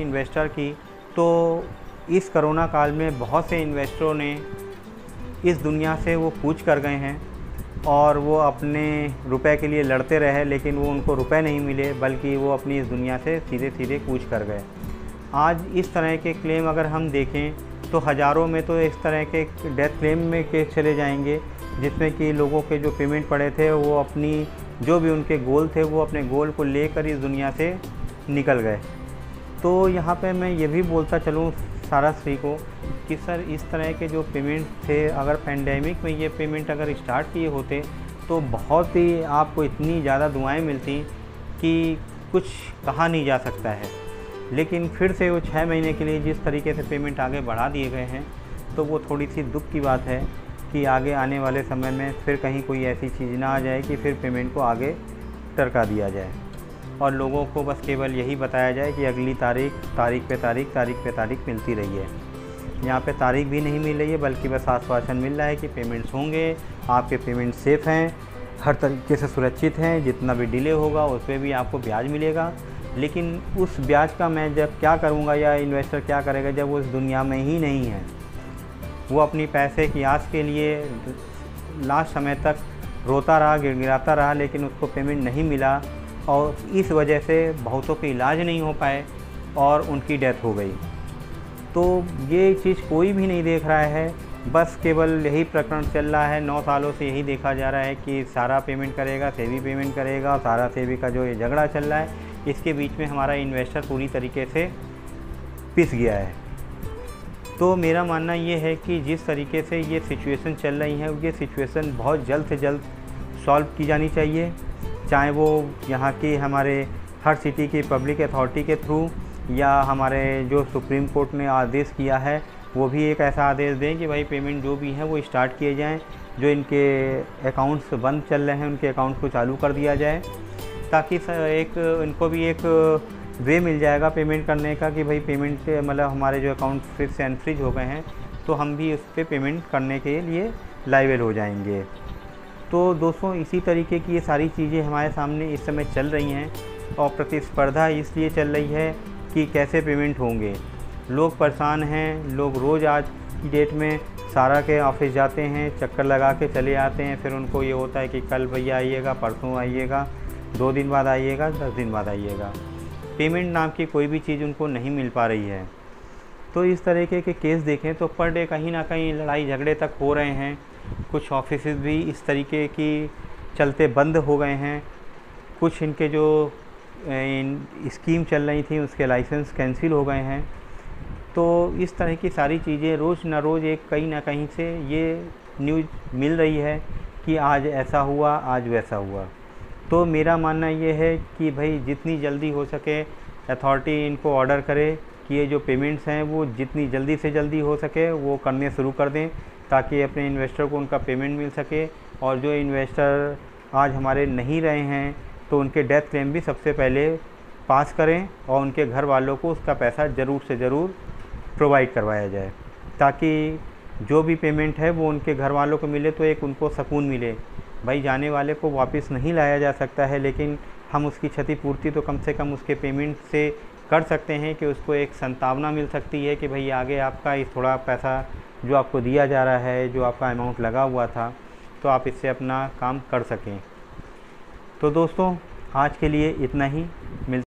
Investor की तो इस कोरोना काल में बहुत से इन्वेस्टरों ने इस दुनिया से वो कूच कर गए हैं और वो अपने रुपए के लिए लड़ते रहे, लेकिन वो उनको रुपए नहीं मिले, बल्कि वो अपनी इस दुनिया से सीधे सीधे कूच कर गए। आज इस तरह के क्लेम अगर हम देखें तो हज़ारों में तो इस तरह के डेथ क्लेम में केस चले जाएँगे, जिसमें कि लोगों के जो पेमेंट पड़े थे, वो अपनी, जो भी उनके गोल थे, वो अपने गोल को लेकर इस दुनिया से निकल गए। तो यहाँ पे मैं ये भी बोलता चलूँ सारा श्री को कि सर, इस तरह के जो पेमेंट थे, अगर पेंडेमिक में ये पेमेंट अगर स्टार्ट किए होते तो बहुत ही आपको इतनी ज़्यादा दुआएँ मिलती कि कुछ कहा नहीं जा सकता है। लेकिन फिर से वो छः महीने के लिए जिस तरीके से पेमेंट आगे बढ़ा दिए गए हैं तो वो थोड़ी सी दुख की बात है कि आगे आने वाले समय में फिर कहीं कोई ऐसी चीज़ ना आ जाए कि फिर पेमेंट को आगे टरका दिया जाए। और लोगों को बस केवल यही बताया जाए कि अगली तारीख तारीख पे तारीख तारीख पे तारीख मिलती रही है। यहाँ पे तारीख भी नहीं मिल रही है, बल्कि बस आश्वासन मिल रहा है कि पेमेंट्स होंगे, आपके पेमेंट सेफ़ हैं, हर तरीके से सुरक्षित हैं, जितना भी डिले होगा उस पर भी आपको ब्याज मिलेगा। लेकिन उस ब्याज का मैं जब क्या करूँगा या इन्वेस्टर क्या करेगा जब वो इस दुनिया में ही नहीं है? वो अपनी पैसे की आस के लिए लास्ट समय तक रोता रहा, गिड़गिड़ाता रहा, लेकिन उसको पेमेंट नहीं मिला। और इस वजह से बहुतों के इलाज नहीं हो पाए और उनकी डेथ हो गई। तो ये चीज़ कोई भी नहीं देख रहा है, बस केवल यही प्रकरण चल रहा है, नौ सालों से यही देखा जा रहा है कि सारा पेमेंट करेगा सेवी पेमेंट करेगा, सारा सेवी का जो ये झगड़ा चल रहा है, इसके बीच में हमारा इन्वेस्टर पूरी तरीके से पिस गया है। तो मेरा मानना ये है कि जिस तरीके से ये सिचुएशन चल रही है, ये सिचुएशन बहुत जल्द से जल्द सॉल्व की जानी चाहिए। चाहे वो यहाँ की हमारे हर सिटी की पब्लिक अथॉरिटी के थ्रू या हमारे जो सुप्रीम कोर्ट ने आदेश किया है, वो भी एक ऐसा आदेश दें कि भाई पेमेंट जो भी है वो स्टार्ट किए जाएँ, जो इनके अकाउंट्स बंद चल रहे हैं, उनके अकाउंट्स को चालू कर दिया जाए, ताकि एक इनको भी एक वे मिल जाएगा पेमेंट करने का कि भाई पेमेंट मतलब हमारे जो अकाउंट फिर से अनफ्रिज हो गए हैं तो हम भी उस पर पेमेंट करने के लिए लाइबल हो जाएँगे। तो दोस्तों, इसी तरीके की ये सारी चीज़ें हमारे सामने इस समय चल रही हैं और प्रतिस्पर्धा इसलिए चल रही है कि कैसे पेमेंट होंगे। लोग परेशान हैं, लोग रोज़ आज की डेट में सारा के ऑफ़िस जाते हैं, चक्कर लगा के चले आते हैं, फिर उनको ये होता है कि कल भैया आइएगा, परसों आइएगा, दो दिन बाद आइएगा, दस दिन बाद आइएगा। पेमेंट नाम की कोई भी चीज़ उनको नहीं मिल पा रही है। तो इस तरीके के केस देखें तो पर डे कहीं ना कहीं लड़ाई झगड़े तक हो रहे हैं। कुछ ऑफ़िस भी इस तरीके की चलते बंद हो गए हैं। कुछ इनके जो इन स्कीम चल रही थी, उसके लाइसेंस कैंसिल हो गए हैं। तो इस तरह की सारी चीज़ें रोज़ ना रोज़ एक कहीं ना कहीं से ये न्यूज़ मिल रही है कि आज ऐसा हुआ, आज वैसा हुआ। तो मेरा मानना ये है कि भाई जितनी जल्दी हो सके अथॉरिटी इनको ऑर्डर करे कि ये जो पेमेंट्स हैं वो जितनी जल्दी से जल्दी हो सके, वो करने शुरू कर दें, ताकि अपने इन्वेस्टर को उनका पेमेंट मिल सके। और जो इन्वेस्टर आज हमारे नहीं रहे हैं तो उनके डेथ क्लेम भी सबसे पहले पास करें और उनके घर वालों को उसका पैसा ज़रूर से ज़रूर प्रोवाइड करवाया जाए, ताकि जो भी पेमेंट है वो उनके घर वालों को मिले तो एक उनको सुकून मिले। भाई, जाने वाले को वापस नहीं लाया जा सकता है, लेकिन हम उसकी क्षतिपूर्ति तो कम से कम उसके पेमेंट से कर सकते हैं कि उसको एक संतावना मिल सकती है कि भाई आगे आपका इस थोड़ा पैसा जो आपको दिया जा रहा है, जो आपका अमाउंट लगा हुआ था तो आप इससे अपना काम कर सकें। तो दोस्तों, आज के लिए इतना ही। मिल